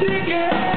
Take it.